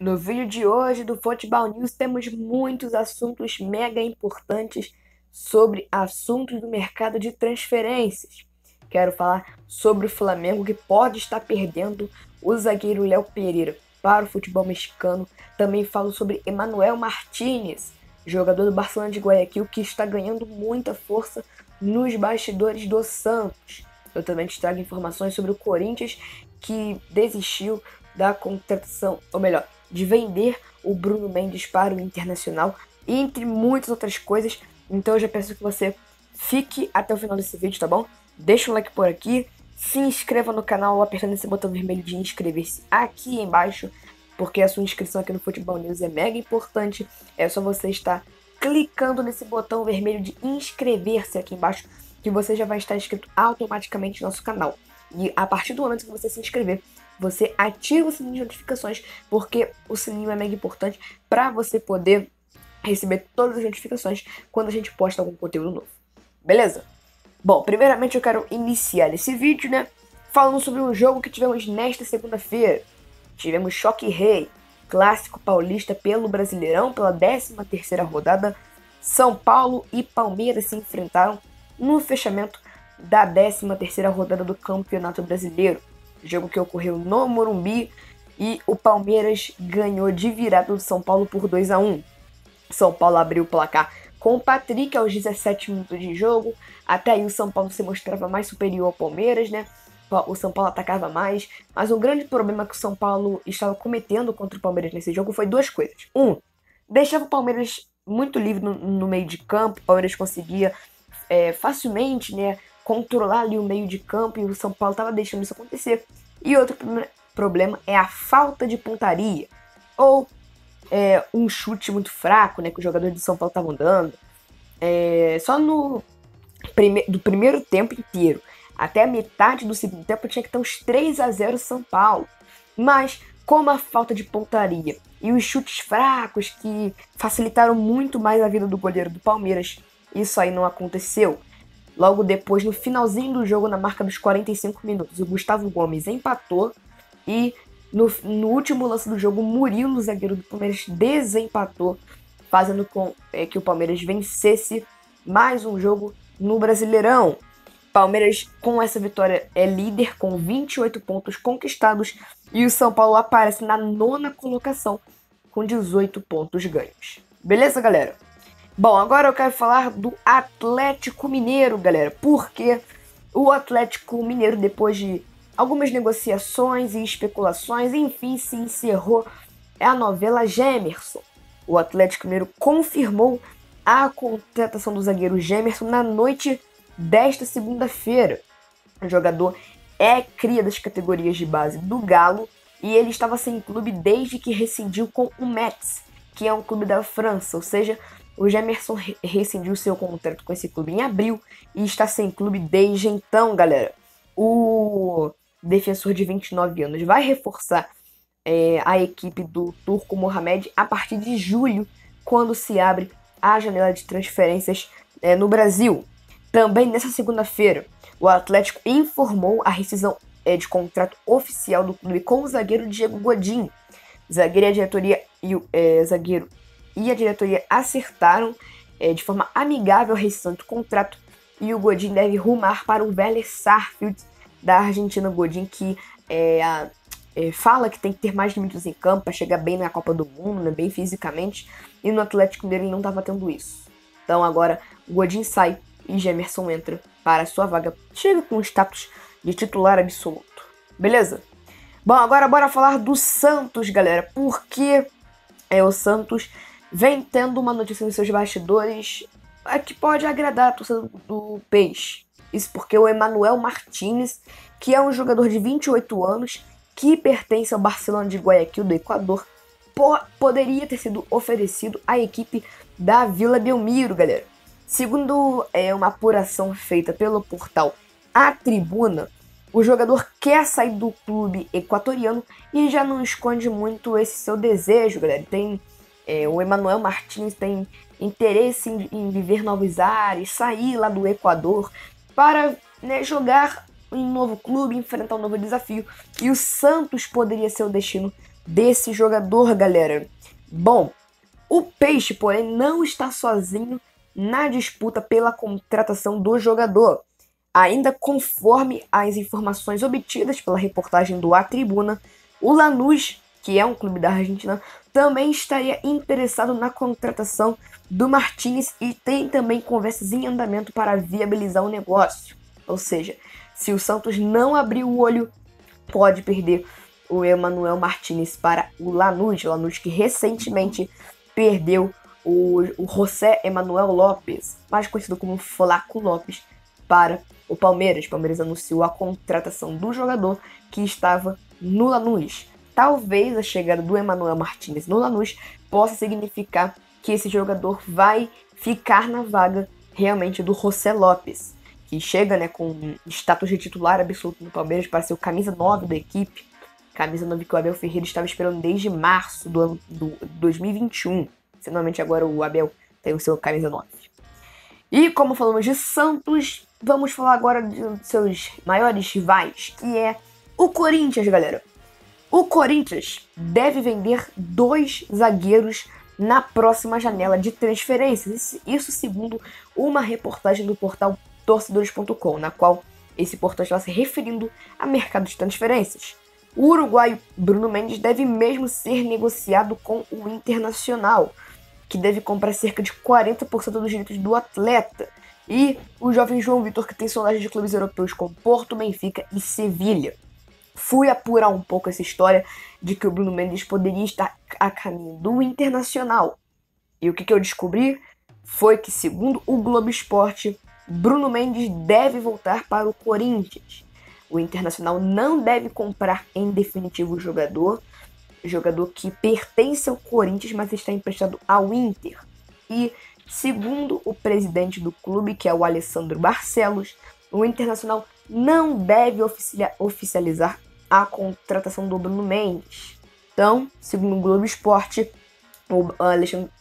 No vídeo de hoje do Futebol News temos muitos assuntos mega importantes sobre assuntos do mercado de transferências. Quero falar sobre o Flamengo que pode estar perdendo o zagueiro Léo Pereira para o futebol mexicano. Também falo sobre Emanuel Martinez, jogador do Barcelona de Guayaquil que está ganhando muita força nos bastidores do Santos. Eu também te trago informações sobre o Corinthians que desistiu da contratação, ou melhor, de vender o Bruno Mendes para o Internacional, entre muitas outras coisas. Então eu já peço que você fique até o final desse vídeo, tá bom? Deixa um like por aqui, se inscreva no canal apertando esse botão vermelho de inscrever-se aqui embaixo, porque a sua inscrição aqui no Futebol News é mega importante. É só você estar clicando nesse botão vermelho de inscrever-se aqui embaixo, que você já vai estar inscrito automaticamente no nosso canal. E a partir do momento que você se inscrever, você ativa o sininho de notificações, porque o sininho é mega importante para você poder receber todas as notificações quando a gente posta algum conteúdo novo. Beleza? Bom, primeiramente eu quero iniciar esse vídeo, né? Falando sobre um jogo que tivemos nesta segunda-feira. Tivemos Choque Rei, clássico paulista pelo Brasileirão, pela 13 terceira rodada. São Paulo e Palmeiras se enfrentaram no fechamento da 13 terceira rodada do Campeonato Brasileiro. Jogo que ocorreu no Morumbi e o Palmeiras ganhou de virada do São Paulo por 2 a 1. São Paulo abriu o placar com o Patrick aos 17 minutos de jogo. Até aí o São Paulo se mostrava mais superior ao Palmeiras, né? O São Paulo atacava mais, mas o grande problema que o São Paulo estava cometendo contra o Palmeiras nesse jogo foi duas coisas. Um, deixava o Palmeiras muito livre no, no meio de campo, o Palmeiras conseguia é, facilmente, né, controlar ali o meio de campo e o São Paulo estava deixando isso acontecer. E outro problema é a falta de pontaria, ou é, um chute muito fraco, né, que os jogadores do São Paulo estavam dando. É, só no prime do primeiro tempo inteiro até a metade do segundo tempo tinha que ter uns 3 a 0 São Paulo. Mas como a falta de pontaria e os chutes fracos que facilitaram muito mais a vida do goleiro do Palmeiras, isso aí não aconteceu. Logo depois, no finalzinho do jogo, na marca dos 45 minutos, o Gustavo Gomes empatou e no, no último lance do jogo, Murilo, zagueiro do Palmeiras, desempatou, fazendo com é, que o Palmeiras vencesse mais um jogo no Brasileirão. Palmeiras, com essa vitória, é líder com 28 pontos conquistados e o São Paulo aparece na nona colocação com 18 pontos ganhos. Beleza, galera? Bom, agora eu quero falar do Atlético Mineiro, galera, porque o Atlético Mineiro, depois de algumas negociações e especulações, enfim, se encerrou a novela Gemerson. O Atlético Mineiro confirmou a contratação do zagueiro Gemerson na noite desta segunda-feira. O jogador é cria das categorias de base do Galo e ele estava sem clube desde que rescindiu com o Metz, que é um clube da França, ou seja, o Gemerson rescindiu seu contrato com esse clube em abril e está sem clube desde então, galera. O defensor de 29 anos vai reforçar é, a equipe do Turco Mohamed a partir de julho, quando se abre a janela de transferências é, no Brasil. Também nessa segunda-feira, o Atlético informou a rescisão é, de contrato oficial do clube com o zagueiro Diego Godin. Zagueiro e a diretoria e o é, zagueiro e a diretoria acertaram é, de forma amigável a rescisão do contrato e o Godin deve rumar para o Vélez Sarfield da Argentina. Godin que é, a, é, fala que tem que ter mais minutos em campo para chegar bem na Copa do Mundo, né, bem fisicamente, e no Atlético dele não estava tendo isso. Então agora o Godin sai e Gemerson entra para sua vaga. Chega com o status de titular absoluto. Beleza? Bom, agora bora falar do Santos, galera. Porque é, o Santos vem tendo uma notícia nos seus bastidores é, que pode agradar a torcida do Peixe. Isso porque o Emanuel Martinez, que é um jogador de 28 anos, que pertence ao Barcelona de Guayaquil do Equador, po poderia ter sido oferecido à equipe da Vila Belmiro, galera. Segundo é, uma apuração feita pelo portal A Tribuna, o jogador quer sair do clube equatoriano e já não esconde muito esse seu desejo, galera. Tem é, o Emanuel Martins tem interesse em, em, viver novos ares, sair lá do Equador para né, jogar em um novo clube, enfrentar um novo desafio. E o Santos poderia ser o destino desse jogador, galera? Bom, o Peixe, porém, não está sozinho na disputa pela contratação do jogador. Ainda conforme as informações obtidas pela reportagem do A Tribuna, o Lanús, que é um clube da Argentina, também estaria interessado na contratação do Martins e tem também conversas em andamento para viabilizar o negócio. Ou seja, se o Santos não abrir o olho, pode perder o Emanuel Martins para o Lanús, Lanús que recentemente perdeu o, o José Emanuel Lopes, mais conhecido como Flaco Lopes, para o Palmeiras. O Palmeiras anunciou a contratação do jogador que estava no Lanús. Talvez a chegada do Emanuel Martins no Lanús possa significar que esse jogador vai ficar na vaga realmente do José Lopes, que chega né, com status de titular absoluto no Palmeiras para ser o camisa 9 da equipe. Camisa 9 que o Abel Ferreira estava esperando desde março do ano do 2021. Finalmente agora o Abel tem o seu camisa 9. E como falamos de Santos, vamos falar agora de um dos seus maiores rivais, que é o Corinthians, galera. O Corinthians deve vender dois zagueiros na próxima janela de transferências. Isso segundo uma reportagem do portal torcedores.com, na qual esse portal está se referindo a mercado de transferências. O uruguaio Bruno Mendes deve mesmo ser negociado com o Internacional, que deve comprar cerca de 40% dos direitos do atleta. E o jovem João Vitor, que tem sondagem de clubes europeus como Porto, Benfica e Sevilha. Fui apurar um pouco essa história de que o Bruno Mendes poderia estar a caminho do Internacional. E o que, que eu descobri foi que, segundo o Globo Esporte, Bruno Mendes deve voltar para o Corinthians. O Internacional não deve comprar em definitivo o jogador, jogador que pertence ao Corinthians, mas está emprestado ao Inter. E, segundo o presidente do clube, que é o Alessandro Barcelos, o Internacional não deve oficializar a contratação do Bruno Mendes. Então, segundo o Globo Esporte, o,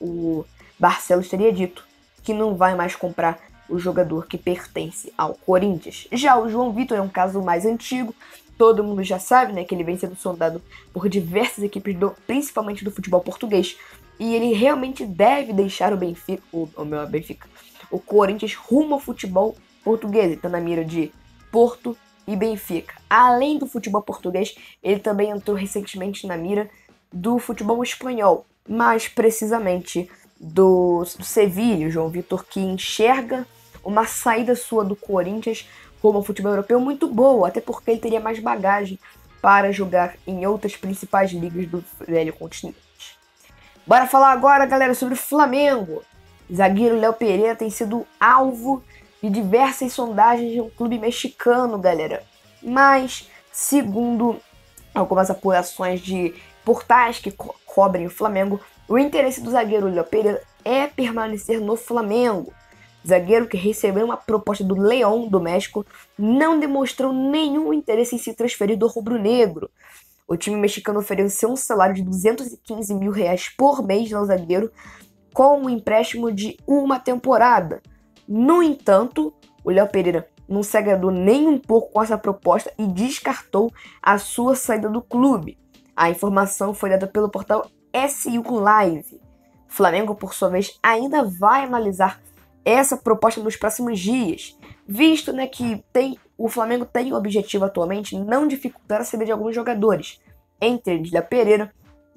o Barcelos teria dito que não vai mais comprar o jogador que pertence ao Corinthians. Já o João Vitor é um caso mais antigo, todo mundo já sabe, né, que ele vem sendo sondado por diversas equipes, do, principalmente do futebol português, e ele realmente deve deixar o Benfica, o, o meu Benfica, o Corinthians rumo ao futebol português, está na mira de Porto e Benfica. Além do futebol português, ele também entrou recentemente na mira do futebol espanhol, mais precisamente do, do Sevilha, João Vitor, que enxerga uma saída sua do Corinthians ao futebol europeu muito boa, até porque ele teria mais bagagem para jogar em outras principais ligas do velho continente. Bora falar agora, galera, sobre o Flamengo. zagueiro Léo Pereira tem sido alvo de diversas sondagens de um clube mexicano, galera. Mas, segundo algumas apurações de portais que co cobrem o Flamengo, o interesse do zagueiro Léo Pereira é permanecer no Flamengo. Zagueiro que recebeu uma proposta do Leão do México não demonstrou nenhum interesse em se transferir do rubro-negro. O time mexicano ofereceu um salário de 215 mil reais por mês ao zagueiro com um empréstimo de uma temporada. No entanto, o Léo Pereira não se agradou nem um pouco com essa proposta e descartou a sua saída do clube. A informação foi dada pelo portal SU Live. O Flamengo, por sua vez, ainda vai analisar essa proposta nos próximos dias, visto né, que tem, o Flamengo tem o objetivo atualmente não dificultar a saída de alguns jogadores, entre eles Léo Pereira,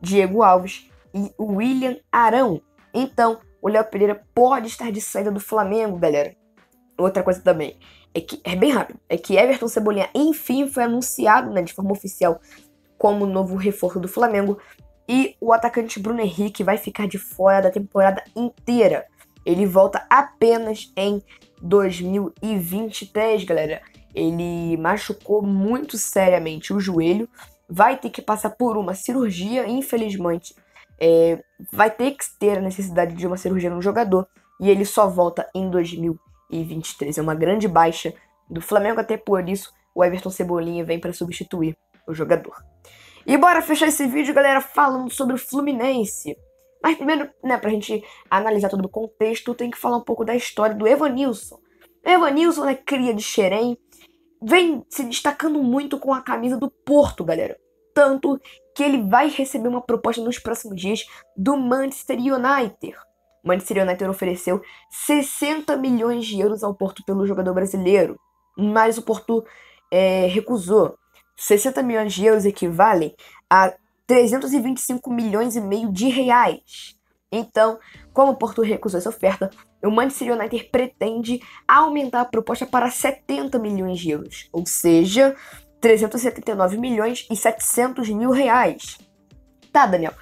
Diego Alves e William Arão. Então, o Léo Pereira pode estar de saída do Flamengo, galera. Outra coisa também, é que é bem rápido, é que Everton Cebolinha enfim foi anunciado né, de forma oficial como novo reforço do Flamengo e o atacante Bruno Henrique vai ficar de fora da temporada inteira. Ele volta apenas em 2023, galera. Ele machucou muito seriamente o joelho, vai ter que passar por uma cirurgia, infelizmente é, vai ter que ter a necessidade de uma cirurgia no jogador e ele só volta em 2023. É uma grande baixa do Flamengo, até por isso o Everton Cebolinha vem para substituir o jogador. E bora fechar esse vídeo, galera, falando sobre o Fluminense. Mas primeiro, né, pra gente analisar todo o contexto, tem que falar um pouco da história do Evanilson. Evanilson é cria de Xerém, vem se destacando muito com a camisa do Porto, galera. Tanto que ele vai receber uma proposta nos próximos dias do Manchester United. O Manchester United ofereceu 60 milhões de euros ao Porto pelo jogador brasileiro, mas o Porto é, recusou. 60 milhões de euros equivalem a 325 milhões e meio de reais. Então, como o Porto recusou essa oferta, o Manchester United pretende aumentar a proposta para 70 milhões de euros, ou seja, 379 milhões e 700 mil reais. Tá, Daniel,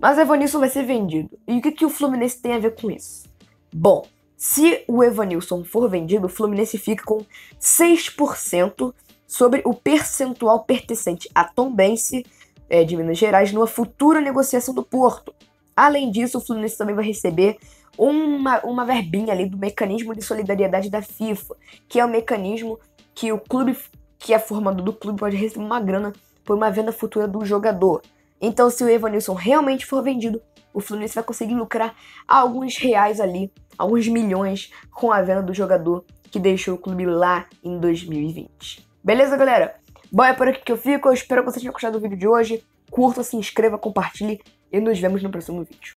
mas o Evanilson vai ser vendido. E o que, que o Fluminense tem a ver com isso? Bom, se o Evanilson for vendido, o Fluminense fica com 6% sobre o percentual pertencente a Tom Bense é, de Minas Gerais numa futura negociação do Porto. Além disso, o Fluminense também vai receber uma, uma verbinha ali do mecanismo de solidariedade da FIFA, que é o mecanismo que o clube que é formado do clube pode receber uma grana por uma venda futura do jogador. Então, se o Evanilson realmente for vendido, o Fluminense vai conseguir lucrar alguns reais ali, alguns milhões com a venda do jogador que deixou o clube lá em 2020. Beleza, galera? Bom, é por aqui que eu fico. Eu espero que vocês tenham gostado do vídeo de hoje. Curta, se inscreva, compartilhe e nos vemos no próximo vídeo.